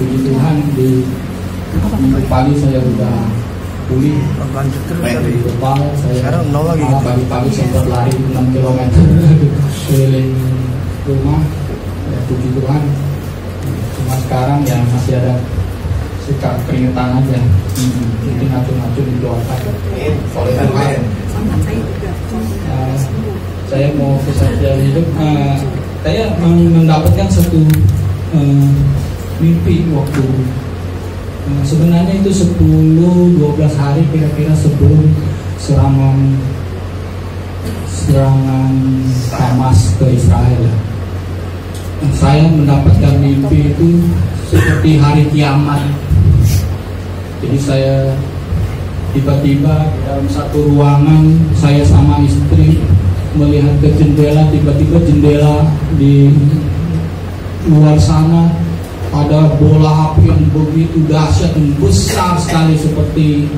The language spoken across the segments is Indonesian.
di minggu pagi saya udah pulih. Lanjut terus di Jepang saya Sekarang nol lagi. gitu. pagi-pagi sempat lari 6 km keliling rumah. Ya puji Tuhan. Cuma sekarang ya masih ada suka keringetan aja. Jadi ngacung-ngacung didoakan oleh Tuhan. Sama saya mau kesaksian hidup eh, saya mendapatkan satu eh, mimpi waktu eh, sebenarnya itu 10-12 hari kira-kira sebelum serangan serangan Hamas ke Israel. Saya mendapatkan mimpi itu seperti hari kiamat. Jadi saya tiba-tiba dalam satu ruangan saya sama istri melihat ke jendela tiba-tiba jendela di luar sana ada bola api yang begitu dahsyat dan besar sekali seperti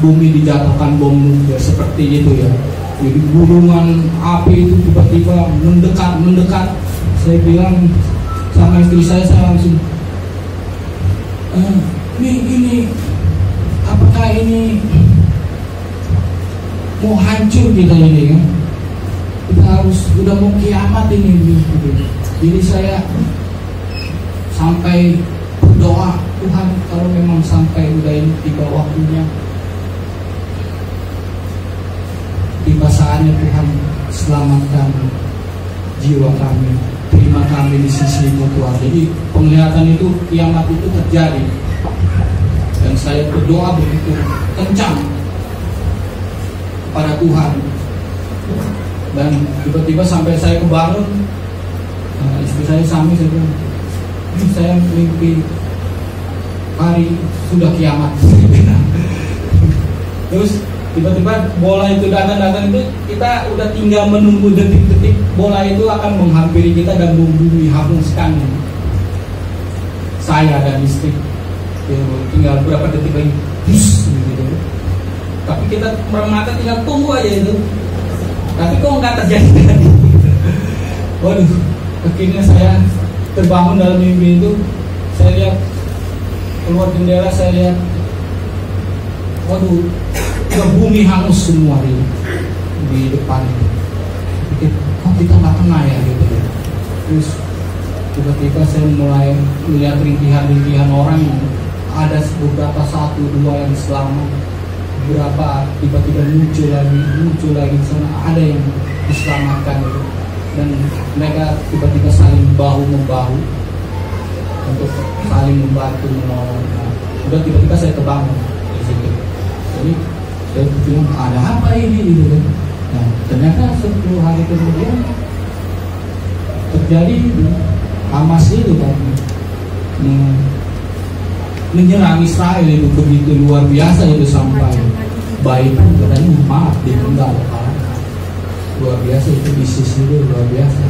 bumi dijatuhkan bom nuklir seperti itu ya. Jadi gulungan api itu tiba-tiba mendekat mendekat. Saya bilang sama istri saya saya langsung "Eh, ini ini apakah ini mau hancur kita ini kan kita harus udah mau kiamat ini gitu. jadi saya sampai berdoa Tuhan kalau memang sampai udah ini tiba waktunya tiba saatnya Tuhan selamatkan jiwa kami terima kami di sisimu Tuhan jadi penglihatan itu kiamat itu terjadi. Dan saya berdoa begitu kencang kepada Tuhan. Dan tiba-tiba sampai saya kebangun nah, istri saya sami saya bilang ini saya mimpi hari sudah kiamat. Terus tiba-tiba bola itu datang-datang itu kita udah tinggal menunggu detik-detik bola itu akan menghampiri kita dan membumi hanguskan saya dan istri Ya, tinggal berapa detik lagi Bus, gitu. tapi kita meremata tinggal tunggu aja itu. Tapi kok nggak terjadi? Tadi waduh akhirnya saya terbangun dalam mimpi itu saya lihat keluar jendela saya lihat waduh udah bumi hangus semua di di depan pikir kok kita nggak kena ya gitu ya. Terus tiba-tiba saya mulai melihat rintihan-rintihan orang yang ada beberapa satu dua yang selamat beberapa tiba-tiba muncul lagi muncul lagi sana. Ada yang diselamatkan dan mereka tiba-tiba saling bahu membahu untuk saling membantu menolong. Udah tiba-tiba saya terbangun di situ. Jadi saya bilang ada apa ini? Gitu kan. Nah ternyata 10 hari kemudian terjadi Hamas itu kan menyerang Israel itu begitu luar biasa itu sampai baik pun katanya maaf dipenggal luar biasa itu ISIS itu luar biasa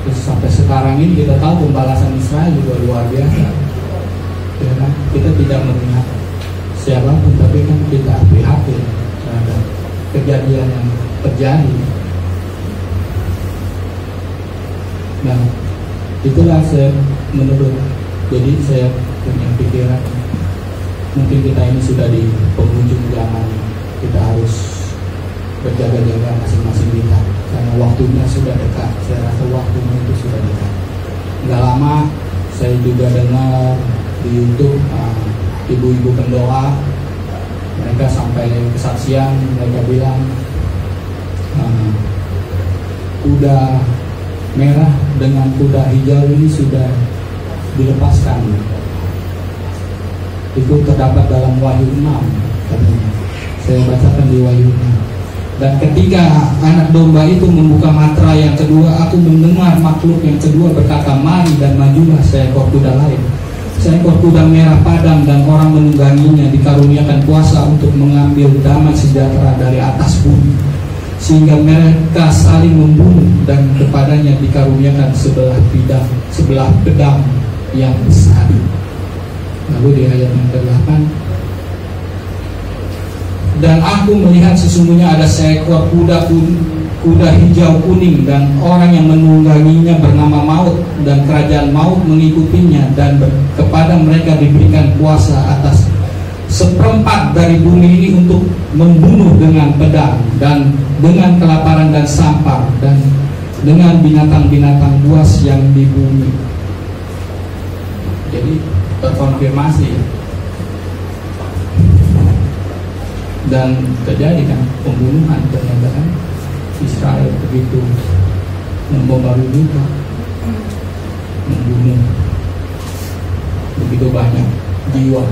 terus sampai sekarang ini kita tahu pembalasan Israel juga luar biasa. Ya kan? kita tidak melihat siapa pun tapi kan kita prihatin terhadap kejadian yang terjadi. Nah itulah saya menurut jadi saya punya pikiran mungkin kita ini sudah di penghujung zaman kita harus berjaga-jaga masing-masing kita waktunya sudah dekat. Saya rasa waktunya itu sudah dekat. Nggak lama saya juga dengar di YouTube uh, ibu-ibu pendoa mereka sampai kesaksian mereka bilang uh, kuda merah dengan kuda hijau ini sudah dilepaskan. Itu terdapat dalam Wahyu 6 katanya. saya bacakan di Wahyu 6 dan ketika anak domba itu membuka matra yang kedua aku mendengar makhluk yang kedua berkata mari dan majulah seekor kuda lain. Seekor kuda merah padam dan orang menungganginya dikaruniakan kuasa untuk mengambil damai sejahtera dari atas bumi. Sehingga mereka saling membunuh dan kepadanya dikaruniakan sebelah pedang sebelah pedang yang besar. Lalu di ayat yang ke-8 dan aku melihat sesungguhnya ada seekor kuda kuda hijau kuning dan orang yang menungganginya bernama maut dan kerajaan maut mengikutinya dan kepada mereka diberikan kuasa atas seperempat dari bumi ini untuk membunuh dengan pedang dan dengan kelaparan dan sampah dan dengan binatang-binatang buas yang di bumi. Jadi terkonfirmasi dan terjadi kan pembunuhan ternyata kan Israel begitu membaru juga membunuh begitu banyak jiwa.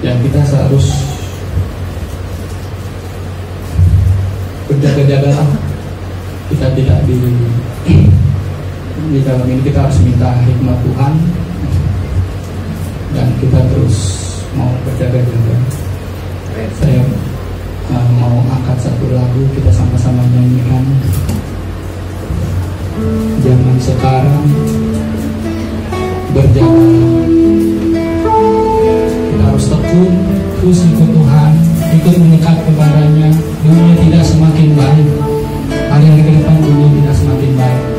Yang kita harus berjaga-jaga kita tidak di di dalam ini kita harus minta hikmat Tuhan. Dan kita terus mau berjaga-jaga saya uh, mau angkat satu lagu kita sama-sama nyanyikan. Zaman sekarang berjalan. Kita harus tekun terus ikut Tuhan ikut mendekat kepadanya. Dunia tidak semakin baik. Hari-hari ke depan dunia tidak semakin baik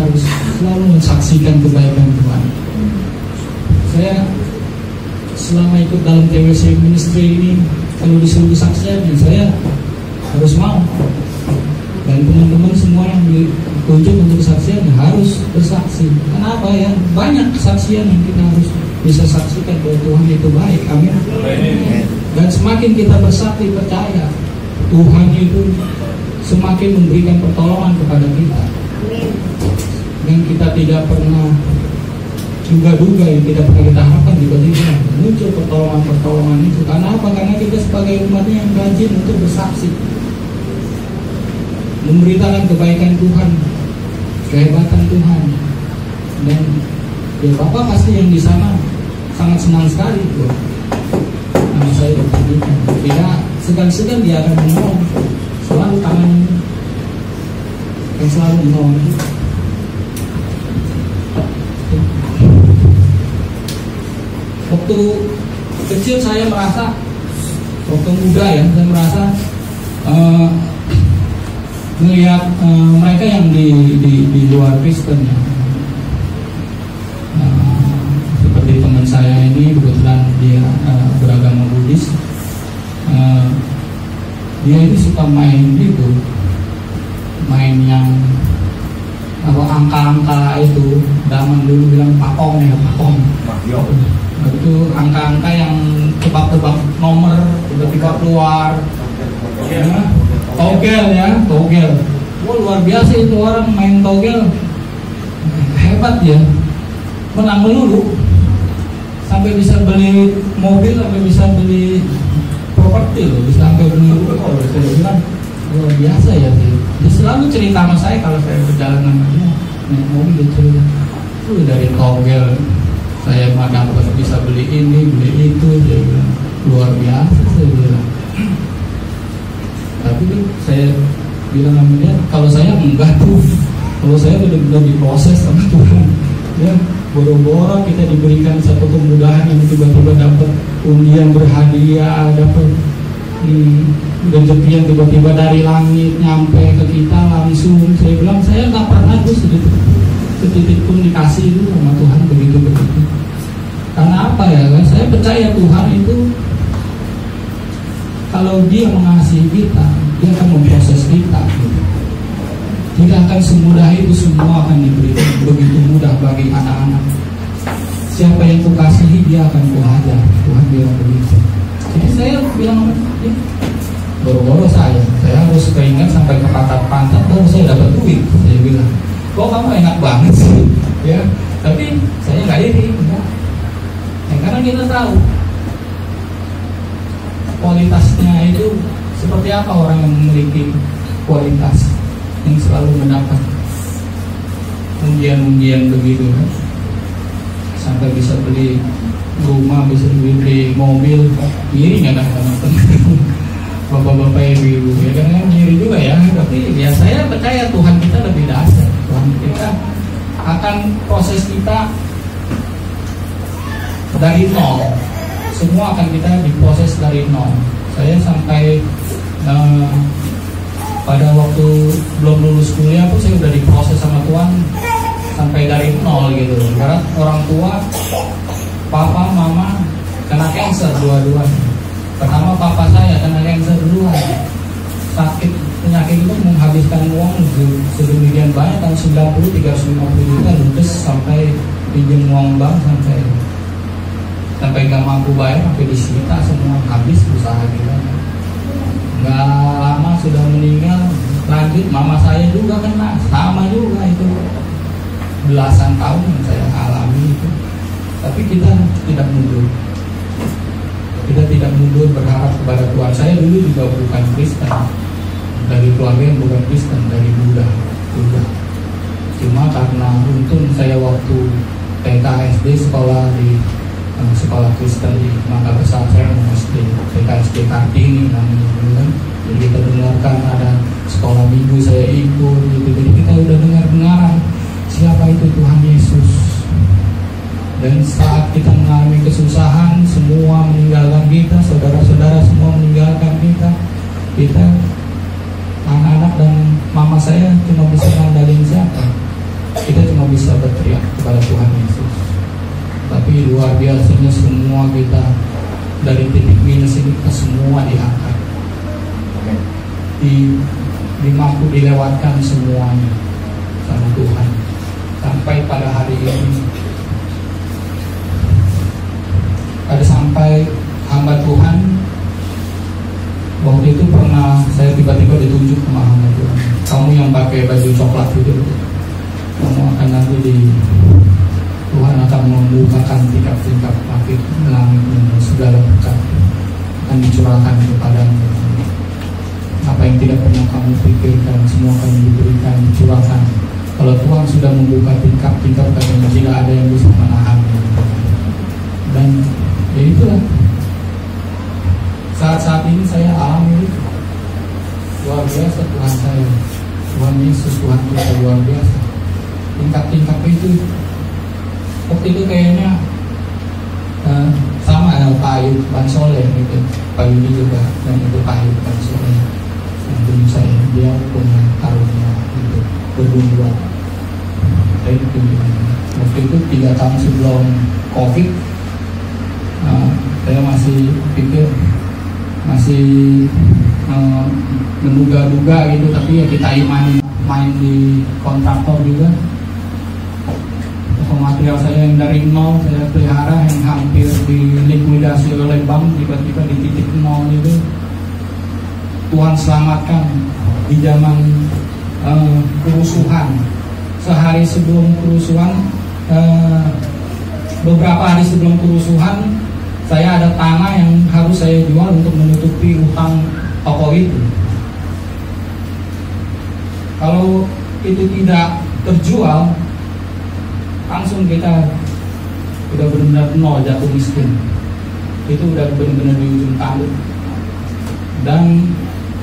harus selalu mensaksikan kebaikan Tuhan. Saya selama ikut dalam TWC Ministry ini, kalau disuruh saksinya, saya harus mau. Dan teman-teman semua yang ditunjuk untuk kesaksian harus bersaksi. Kenapa ya? Banyak kesaksian yang kita harus bisa saksikan bahwa Tuhan itu baik. Amin. Dan semakin kita bersaksi percaya Tuhan itu semakin memberikan pertolongan kepada kita yang kita tidak pernah juga duga yang tidak pernah kita harapkan tiba-tiba muncul pertolongan-pertolongan itu. Karena apa? Karena kita sebagai umatnya yang rajin untuk bersaksi. Memberitakan kebaikan Tuhan kehebatan Tuhan. Dan ya Bapak pasti yang di sana sangat senang sekali loh anak saya berpendidikan tidak segan-segan dia akan menolong. Selalu tangan yang selalu menolong. Waktu kecil saya merasa waktu muda ya saya merasa uh, melihat uh, mereka yang di, di, di luar Kristen ya. Uh, seperti teman saya ini kebetulan dia uh, beragama Buddhis. Uh, dia ini suka main gitu main yang angka-angka itu zaman dulu bilang pakong ya pakong. Itu angka-angka yang tebak-tebak nomor tiba-tiba keluar. Ya, togel ya togel. Wah luar biasa itu orang main togel. Hebat ya. Menang melulu. Sampai bisa beli mobil sampai bisa beli properti loh bisa sampai beli rumah saya bilang luar biasa ya. Sih dia selalu cerita sama saya kalau saya berjalan sama dia naik mobil dia cerita itu dari togel. Saya mah dapat bisa beli ini beli itu. Dia bilang luar biasa saya bilang. Tapi kan saya bilang sama dia kalau saya enggak tuh kalau saya benar-benar diproses sama Tuhan. Ya boro-boro kita diberikan satu kemudahan yang tiba-tiba dapat undian berhadiah dapat yang tiba-tiba dari langit nyampe ke kita langsung saya bilang saya nggak pernah tuh sedikit setitik pun dikasih itu sama Tuhan begitu begitu. Karena apa ya? Saya percaya Tuhan itu kalau dia mengasihi kita dia akan memproses kita. Tidak akan semudah itu semua akan diberikan begitu mudah bagi anak-anak. Siapa yang kukasihi dia akan kuhajar. Tuhan bilang begitu jadi saya bilang ya, boro-boro saya. Saya harus keingat sampai ke pantat-pantat baru saya dapat duit saya bilang. Kok kamu enak banget sih? Ya tapi saya nggak iri. Ya. ya, karena kita tahu kualitasnya itu seperti apa orang yang memiliki kualitas yang selalu mendapat undian-undian begitu kan? Sampai bisa beli rumah bisa beli mobil. Iri nggak kan teman-teman bapak-bapak ibu-ibu ya kan? Diri juga ya. Tapi ya saya percaya Tuhan kita lebih dasar. Tuhan kita akan proses kita dari nol. Semua akan kita diproses dari nol. Saya sampai uh, pada waktu belum lulus kuliah pun saya udah diproses sama Tuhan sampai dari nol gitu. Karena orang tua papa mama kena cancer dua-duanya. Pertama papa saya kena cancer duluan. Sakit penyakit itu menghabiskan uang sedemikian banyak tahun 90 350 juta ludes sampai pinjam uang bank sampai sampai gak mampu bayar sampai disita semua habis usaha kita. Nggak lama sudah meninggal lanjut mama saya juga kena sama juga itu. Belasan tahun yang saya alami itu tapi kita tidak mundur. Kita tidak mundur berharap kepada Tuhan. Saya dulu juga bukan Kristen. Dari keluarga yang bukan Kristen dari Buddha Buddha cuma karena untung saya waktu TK sekolah di uh, sekolah Kristen di Mangga Besar saya SD TK SD Kartini namanya kan jadi kita dengarkan ada sekolah minggu saya ikut gitu. Jadi kita udah dengar dengaran siapa itu Tuhan Yesus dan saat kita mengalami kesusahan, semua meninggalkan kita, saudara-saudara semua meninggalkan kita, kita anak-anak dan mama saya cuma bisa ngandalin siapa? Kita cuma bisa berteriak kepada Tuhan Yesus. Tapi luar biasanya semua kita dari titik minus ini kita semua diangkat. Di, dimampu dilewatkan semuanya sama Tuhan sampai pada hari ini ada sampai hamba Tuhan. Waktu itu pernah saya tiba-tiba ditunjuk sama hamba Tuhan. Kamu yang pakai baju coklat itu. Kamu akan nanti di Tuhan akan membukakan tingkat-tingkat langit langit dan segala berkat akan dicurahkan kepadamu. Apa yang tidak pernah kamu pikirkan semua akan diberikan dicurahkan. Kalau Tuhan sudah membuka tingkat-tingkat tidak ada yang bisa menahan dan ya itulah. Saat-saat ini saya alami luar biasa Tuhan saya. Tuhan Yesus Tuhan kita luar biasa. Tingkat-tingkat itu. Waktu itu kayaknya eh, sama dengan Pak Ayu Soleh gitu. Pak Yudi juga dan itu Pak Ayu Bansole Soleh yang saya dia punya karunia gitu, itu berdua itu waktu itu tiga tahun sebelum COVID uh, saya masih pikir masih uh, menduga-duga gitu tapi ya kita imani main di kontraktor juga. Material saya yang dari nol saya pelihara yang hampir dilikuidasi oleh bank tiba-tiba di titik nol itu Tuhan selamatkan di zaman uh, kerusuhan. Sehari sebelum kerusuhan uh, beberapa hari sebelum kerusuhan saya ada tanah yang harus saya jual untuk menutupi utang toko itu. Kalau itu tidak terjual langsung kita udah benar-benar nol jatuh miskin. Itu udah benar-benar di ujung tanduk dan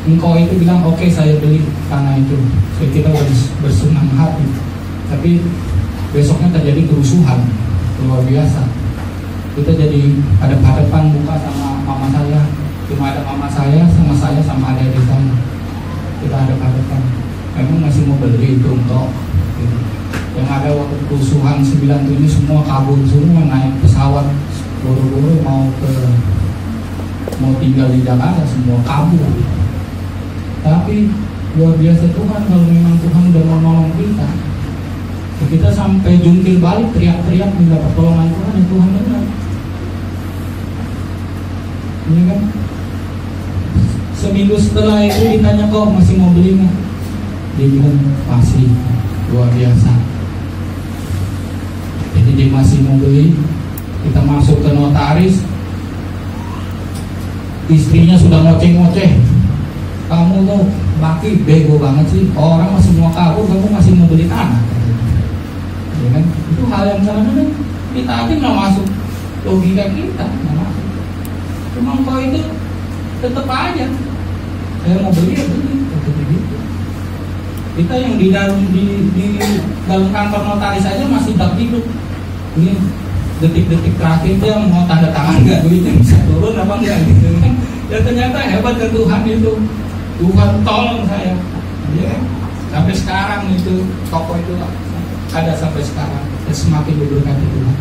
engkau itu bilang oke okay, saya beli tanah itu. So, kita harus bersenang hati. Tapi besoknya terjadi kerusuhan. Luar biasa kita jadi ada hadapan buka sama mama saya. Cuma ada mama saya sama saya sama ada di sana. Kita ada hadapan. Memang masih mau beli itu untuk yang ada waktu kerusuhan 97 semua kabur semua naik pesawat. Buru-buru mau ke mau tinggal di Jakarta semua kabur. Tapi luar biasa Tuhan kalau memang Tuhan udah mau nolong kita kita sampai jungkir balik teriak-teriak minta pertolongan Tuhan ya Tuhan benar ini kan seminggu setelah itu ditanya kok masih mau beli nggak dia bilang masih. Luar biasa. Jadi dia masih mau beli kita masuk ke notaris. Istrinya sudah ngoceh-ngoceh. Kamu tuh laki bego banget sih. Orang masih mau kabur kamu masih mau beli tanah. Ya kan? Itu hal yang kadang-kadang kita aja nggak masuk logika kita nggak masuk cuma kau itu tetap aja. Saya mau beli ya beli. Gitu. Kita yang di dalam di, di dalam kantor notaris saja masih tak hidup. Ini detik-detik terakhir dia mau tanda tangan nggak duitnya bisa turun apa enggak gitu kan? Ya ternyata hebat ke Tuhan itu. Tuhan tolong saya. Ya sampai sekarang itu toko itu ada sampai sekarang. Ya, semakin diberkati Tuhan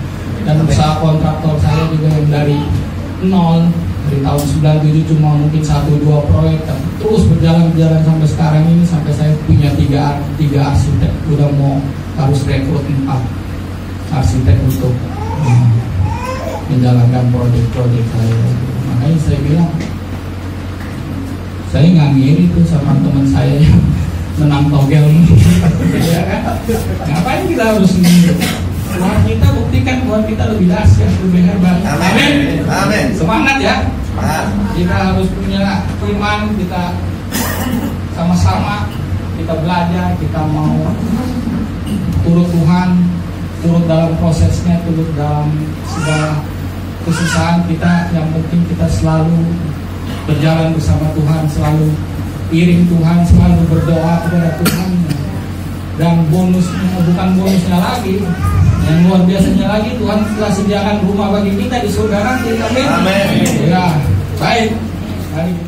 dan usaha kontraktor saya juga yang dari nol dari tahun 97 cuma mungkin satu dua proyek tapi terus berjalan berjalan sampai sekarang ini sampai saya punya tiga tiga arsitek. Udah mau harus rekrut empat arsitek untuk uh, menjalankan proyek-proyek saya. Makanya saya bilang saya nggak ngiri tuh sama teman saya yang menang togel ya kan? Ngapain kita harus ngiri? Tuhan kita buktikan Tuhan kita lebih dahsyat, lebih hebat. Amin. Amin. Semangat ya. Kita harus punya iman, kita sama-sama kita belajar, kita mau turut Tuhan, turut dalam prosesnya, turut dalam segala kesusahan kita. Yang penting kita selalu berjalan bersama Tuhan, selalu iring Tuhan, selalu berdoa kepada Tuhan. Dan bonusnya bukan bonusnya lagi, yang luar biasanya lagi Tuhan telah sediakan rumah bagi kita di surga nanti. Amin. Amin. Ya, baik. Kita